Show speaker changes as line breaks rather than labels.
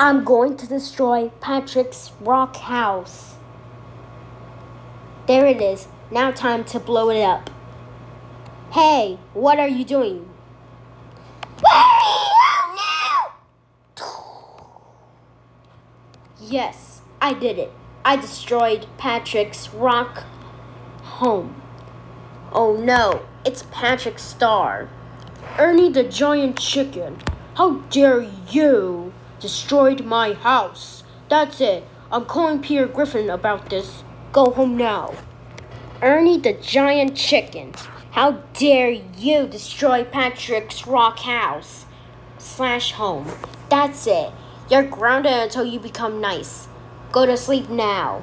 I'm going to destroy Patrick's rock house. There it is. Now time to blow it up. Hey, what are you doing? Where are you now? Yes, I did it. I destroyed Patrick's rock home. Oh no, it's Patrick's star. Ernie the giant chicken. How dare you destroyed my house. That's it. I'm calling Peter Griffin about this. Go home now. Ernie the giant chicken. How dare you destroy Patrick's rock house slash home. That's it. You're grounded until you become nice. Go to sleep now.